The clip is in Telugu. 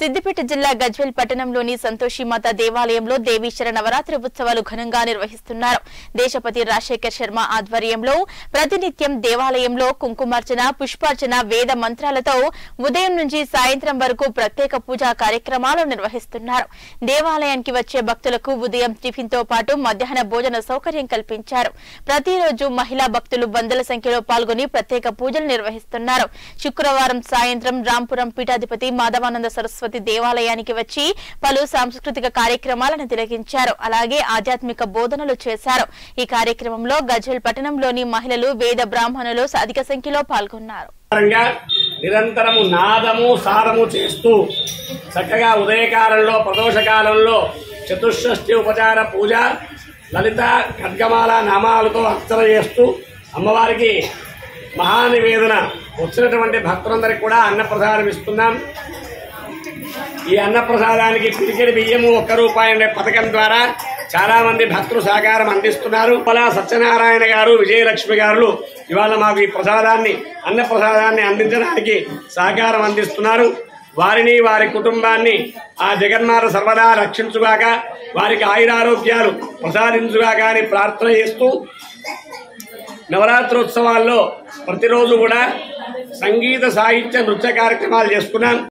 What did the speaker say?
సిద్దిపేట జిల్లా గజ్వెల్ పట్టణంలోని సంతోషిమాత దేవాలయంలో దేవీశ్వర నవరాత్రి ఉత్సవాలు ఘనంగా నిర్వహిస్తున్నారు. దేశపతి రాజశేఖర్ శర్మ ఆధ్వర్యంలో ప్రతినిత్యం దేవాలయంలో కుంకుమార్చన పుష్పార్చన వేద మంత్రాలతో ఉదయం నుంచి సాయంత్రం వరకు ప్రత్యేక పూజా కార్యక్రమాలు నిర్వహిస్తున్నారు. దేవాలయానికి వచ్చే భక్తులకు ఉదయం టిఫిన్తో పాటు మధ్యాహ్న భోజన సౌకర్యం కల్పించారు. ప్రతిరోజు మహిళా భక్తులు వందల సంఖ్యలో పాల్గొని ప్రత్యేక పూజలు నిర్వహిస్తున్నారు. శుక్రవారం సాయంత్రం రాంపురం పీఠాధిపతి మాధవానంద సరస్వతి దేవాలయానికి వచ్చి పలు సాంస్కృతిక కార్యక్రమాలను తిలకించారు. అలాగే ఆధ్యాత్మిక బోధనలు చేశారు. ఈ కార్యక్రమంలో గజ్వెల్ పట్టణంలోని మహిళలు వేద బ్రాహ్మణులు అధిక సంఖ్యలో పాల్గొన్నారు. నిరంతరము నాదము సారము చేస్తూ చక్కగా ఉదయకాలంలో ప్రదోషకాలంలో చతుషష్ఠి ఉపచార పూజ లలిత ఖడ్గమాల నామాలతో అర్చన చేస్తూ అమ్మవారికి మహానివేదన వచ్చినటువంటి భక్తులందరికీ కూడా అన్నప్రసాదం ఇస్తున్నాం. ఈ అన్నప్రసాదానికి పిరికెడి బియ్యము ఒక్క రూపాయి అనే పథకం ద్వారా చాలా మంది భక్తులు సహకారం అందిస్తున్నారు. అలా సత్యనారాయణ గారు విజయలక్ష్మి గారు ఇవాళ మాకు ఈ ప్రసాదాన్ని అన్న ప్రసాదాన్ని అందించడానికి సహకారం అందిస్తున్నారు. వారిని వారి కుటుంబాన్ని ఆ జగన్మాత సర్వదా రక్షించుగాక వారికి ఆయురారోగ్యాలు ప్రసాదించుగాక అని ప్రార్థన చేస్తూ నవరాత్రోత్సవాల్లో ప్రతిరోజు కూడా సంగీత సాహిత్య నృత్య కార్యక్రమాలు చేసుకున్నాం.